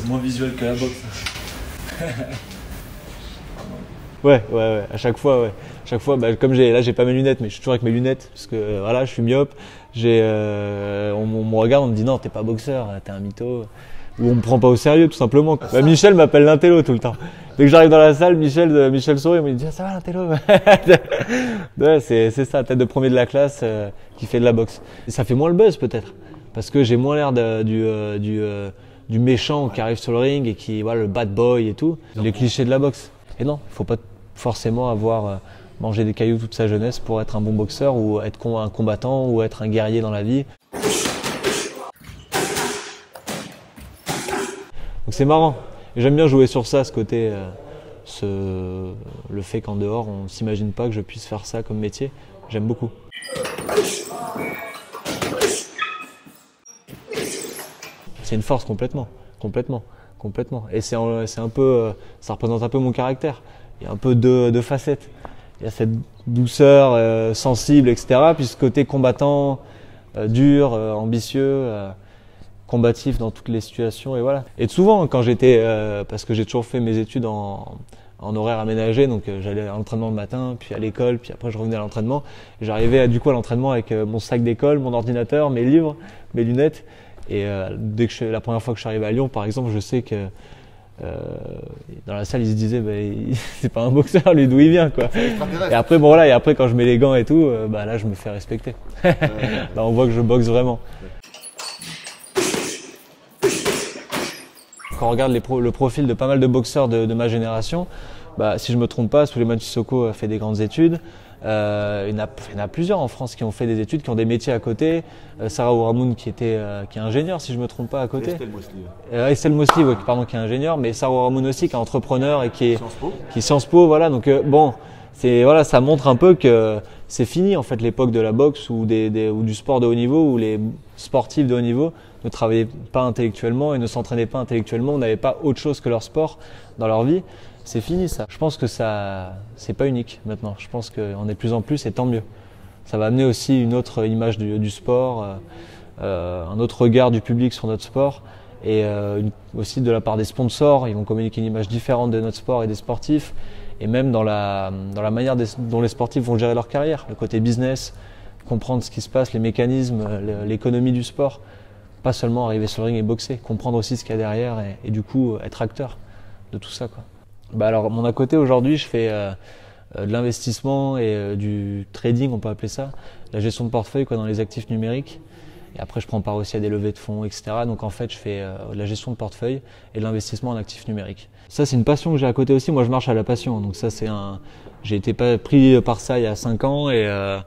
C'est moins visuel que la boxe. Ouais, ouais, ouais, à chaque fois, ouais. À chaque fois, bah, comme j'ai, là, j'ai pas mes lunettes, mais je suis toujours avec mes lunettes, parce que euh, voilà, je suis myope. J'ai, euh, on, me regarde, on me dit non, t'es pas boxeur, t'es un mytho. Ou on me prend pas au sérieux, tout simplement. Bah, Michel m'appelle l'intello tout le temps. Dès que j'arrive dans la salle, Michel, euh, Michel sourit, il me dit ah, ça va l'intello? ouais, c'est, c'est ça, tête de premier de la classe euh, qui fait de la boxe. Ça fait moins le buzz peut-être, parce que j'ai moins l'air du, euh, du, euh, du méchant qui arrive sur le ring et qui, voilà, le bad boy et tout. Les clichés de la boxe. Et non, il faut pas forcément avoir euh, mangé des cailloux toute sa jeunesse pour être un bon boxeur ou être un combattant ou être un guerrier dans la vie. Donc c'est marrant. J'aime bien jouer sur ça, ce côté, euh, ce, le fait qu'en dehors on s'imagine pas que je puisse faire ça comme métier. J'aime beaucoup. C'est une force complètement, complètement, complètement. Et c'est un, peu, euh, ça représente un peu mon caractère. Il y a un peu deux, facettes. Il y a cette douceur euh, sensible, etc. Puis ce côté combattant, euh, dur, ambitieux, combatif dans toutes les situations. Et voilà. Et souvent, quand j'étais, parce que j'ai toujours fait mes études en, en horaire aménagé, donc j'allais à l'entraînement le matin, puis à l'école, puis après je revenais à l'entraînement. J'arrivais du coup à l'entraînement avec mon sac d'école, mon ordinateur, mes livres, mes lunettes. Et euh, dès que je, la première fois que je suis arrivé à Lyon, par exemple, je sais que euh, dans la salle, ils se disaient, bah, c'est pas un boxeur, lui, d'où il vient, quoi. Et après, bon voilà, et après quand je mets les gants et tout, euh, bah là, je me fais respecter. là, on voit que je boxe vraiment. Quand on regarde les pro- le profil de pas mal de boxeurs de, de ma génération, bah, si je me trompe pas, Souleymane Sissoko a fait des grandes études. Euh, il, y en a, il y en a plusieurs en France qui ont fait des études, qui ont des métiers à côté. Euh, Sarah Ouramoun qui était, euh, qui est ingénieur, si je me trompe pas, à côté. Estelle Mosley, ouais, pardon, qui est ingénieur, mais Sarah Ouramoun aussi, qui est entrepreneur et qui est, qui est Sciences Po, voilà. Donc bon, c'est voilà, ça montre un peu que c'est fini en fait l'époque de la boxe ou des, des- ou du sport de haut niveau où les sportifs de haut niveau ne travaillaient pas intellectuellement et ne s'entraînaient pas intellectuellement, n'avaient pas autre chose que leur sport dans leur vie. C'est fini ça. Je pense que ça, c'est pas unique maintenant. Je pense qu'on est de plus en plus et tant mieux. Ça va amener aussi une autre image du, sport, euh, euh, un autre regard du public sur notre sport et euh, aussi de la part des sponsors. Ils vont communiquer une image différente de notre sport et des sportifs et même dans la, dans la manière dont les sportifs vont gérer leur carrière, le côté business, comprendre ce qui se passe, les mécanismes, l'économie du sport. Pas seulement arriver sur le ring et boxer, comprendre aussi ce qu'il y a derrière et, du coup être acteur de tout ça. Quoi. Bah alors, mon à côté aujourd'hui, je fais euh, euh, de l'investissement et euh, du trading, on peut appeler ça, la gestion de portefeuille quoi, dans les actifs numériques. Et après, je prends part aussi à des levées de fonds, etc. Donc en fait, je fais euh, de la gestion de portefeuille et de l'investissement en actifs numériques. Ça, c'est une passion que j'ai à côté aussi. Moi, je marche à la passion. Donc ça, c'est un. J'ai été pris par ça il y a 5 ans et euh,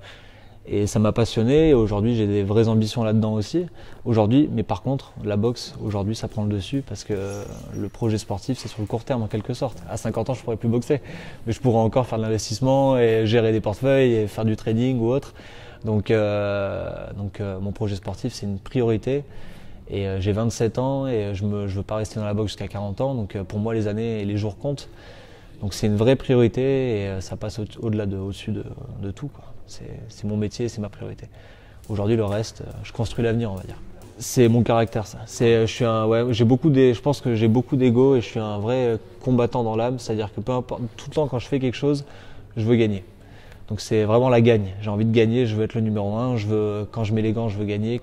et ça m'a passionné. Et Aujourd'hui, j'ai des vraies ambitions là-dedans aussi. Aujourd'hui, mais par contre, la boxe, aujourd'hui, ça prend le dessus parce que le projet sportif, c'est sur le court terme en quelque sorte. À 50 ans, je pourrais plus boxer, mais je pourrais encore faire de l'investissement et gérer des portefeuilles et faire du trading ou autre. Donc, euh, donc euh, mon projet sportif, c'est une priorité. Et euh, j'ai 27 ans et je ne je veux pas rester dans la boxe jusqu'à 40 ans. Donc euh, pour moi, les années et les jours comptent. Donc c'est une vraie priorité et euh, ça passe au- au-delà de, au-dessus de, tout. C'est mon métier, c'est ma priorité. Aujourd'hui, le reste, euh, je construis l'avenir, on va dire. C'est mon caractère, ça. C'est, je suis un, ouais, j'ai beaucoup je pense que j'ai beaucoup d'ego et je suis un vrai euh, combattant dans l'âme. C'est-à-dire que tout le temps quand je fais quelque chose, je veux gagner. Donc c'est vraiment la gagne. J'ai envie de gagner, je veux être le numéro un. Je veux, quand je mets les gants, je veux gagner.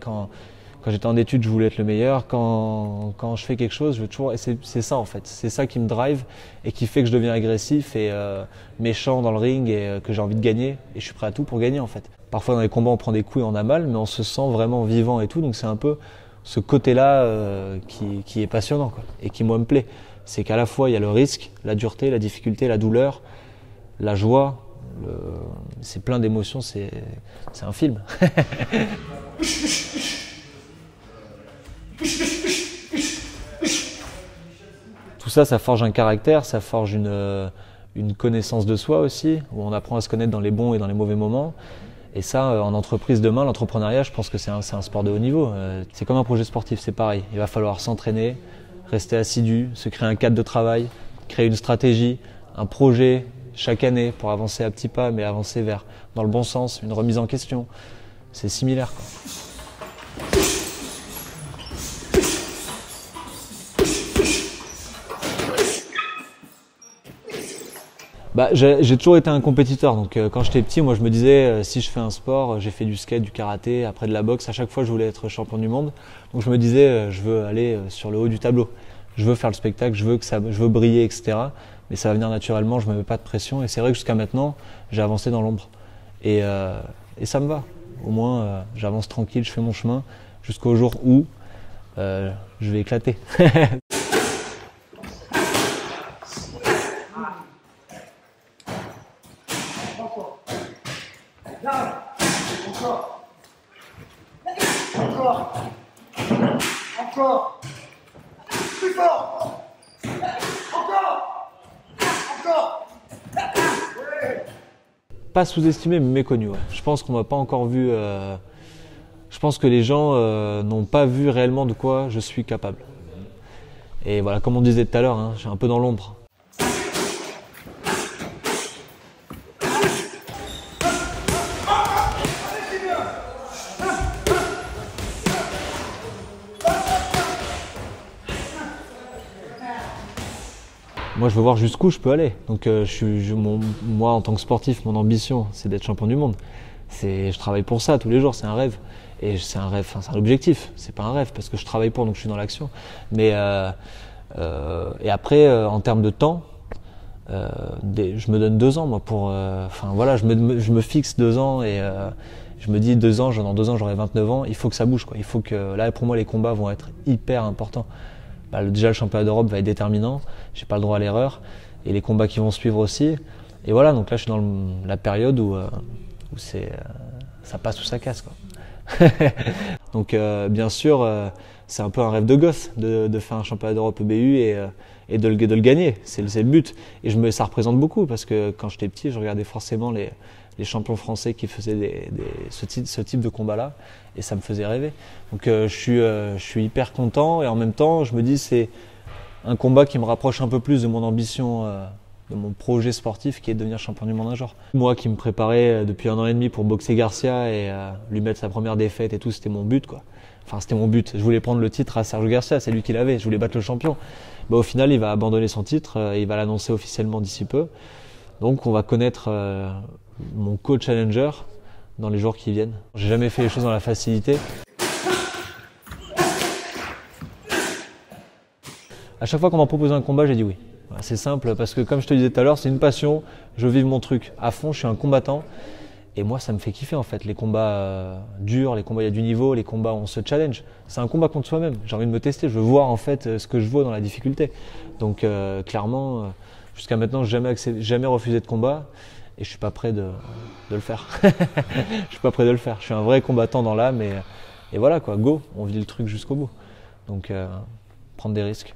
Quand j'étais en études, je voulais être le meilleur. Quand, quand je fais quelque chose, je veux toujours. C'est ça en fait. C'est ça qui me drive et qui fait que je deviens agressif et euh, méchant dans le ring et euh, que j'ai envie de gagner. Et je suis prêt à tout pour gagner en fait. Parfois dans les combats, on prend des coups et on a mal, mais on se sent vraiment vivant et tout. Donc c'est un peu ce côté-là euh, qui, qui est passionnant et qui moi me plaît. C'est qu'à la fois il y a le risque, la dureté, la difficulté, la douleur, la joie. C'est plein d'émotions. C'est un film. Tout ça, ça forge un caractère, ça forge une, euh, une connaissance de soi aussi, où on apprend à se connaître dans les bons et dans les mauvais moments. Et ça, euh, en entreprise demain, l'entrepreneuriat, je pense que c'est un, sport de haut niveau. Euh, C'est comme un projet sportif, c'est pareil. Il va falloir s'entraîner, rester assidu, se créer un cadre de travail, créer une stratégie, un projet chaque année pour avancer à petits pas, mais avancer vers dans le bon sens, une remise en question. C'est similaire. Bah, j'ai toujours été un compétiteur. Donc euh, quand j'étais petit, moi je me disais euh, si je fais un sport, euh, j'ai fait du skate, du karaté, après de la boxe, à chaque fois je voulais être champion du monde. Donc je me disais je veux aller sur le haut du tableau. Je veux faire le spectacle, je veux que ça, je veux briller, etc. Mais ça va venir naturellement, je me mets pas de pression. Et c'est vrai que jusqu'à maintenant, j'ai avancé dans l'ombre. Et, ça me va. Au moins, j'avance tranquille, je fais mon chemin jusqu'au jour où je vais éclater. Encore. Encore. Encore. Pas sous-estimé, mais méconnu. Je pense qu'on m'a pas encore vu. Euh, je pense que les gens euh, n'ont pas vu réellement de quoi je suis capable. Et voilà, comme on disait tout à l'heure, hein, je suis un peu dans l'ombre. Moi je veux voir jusqu'où je peux aller. Donc euh, je moi en tant que sportif, mon ambition c'est d'être champion du monde. Je travaille pour ça tous les jours, c'est un rêve. Et c'est un rêve, c'est un objectif, c'est pas un rêve parce que je travaille pour donc je suis dans l'action. Mais euh, euh, et après en termes de temps, je me donne deux ans moi pour, enfin voilà, je me, je me, fixe deux ans et je me dis deux ans, dans deux ans j'aurai 29 ans, il faut que ça bouge quoi. Il faut que là pour moi les combats vont être hyper importants. Bah, déjà le championnat d'Europe va être déterminant, j'ai pas le droit à l'erreur, et les combats qui vont suivre aussi. Et voilà, donc là je suis dans la période où, euh, où c'est, euh, ça passe ou ça casse. Quoi. donc euh, bien sûr, c'est un peu un rêve de gosse de, de faire un championnat d'Europe EBU et, et de, le, de le gagner, c'est, le but. Et je me, ça représente beaucoup parce que quand j'étais petit, je regardais forcément les, les champions français qui faisaient ce, type, de combat-là, et ça me faisait rêver. Donc euh, je, suis, euh, je suis hyper content, et en même temps, je me dis c'est un combat qui me rapproche un peu plus de mon ambition, euh, de mon projet sportif, qui est de devenir champion du monde un jour. Moi qui me préparais depuis un an et demi pour boxer Garcia et lui mettre sa première défaite et tout, c'était mon but quoi. Enfin, c'était mon but. Je voulais prendre le titre à Sergio Garcia, c'est lui qui l'avait. Je voulais battre le champion. Bah, au final, il va abandonner son titre. il va l'annoncer officiellement d'ici peu. Donc, on va connaître mon co-challenger dans les jours qui viennent. J'ai jamais fait les choses dans la facilité. À chaque fois qu'on m'a proposé un combat, j'ai dit oui. C'est simple parce que comme je te disais tout à l'heure, c'est une passion. Je vis mon truc à fond. Je suis un combattant. Et moi, ça me fait kiffer en fait. Les combats euh, durs, les combats il y a du niveau, les combats où on se challenge. C'est un combat contre soi-même. J'ai envie de me tester. Je veux voir en fait euh, ce que je vaux dans la difficulté. Donc euh, clairement, jusqu'à maintenant, jamais, jamais refusé de combat et je suis pas prêt de, de le faire. je suis pas prêt de le faire. Je suis un vrai combattant dans l'âme et, et voilà quoi, go, on vit le truc jusqu'au bout. Donc euh, prendre des risques.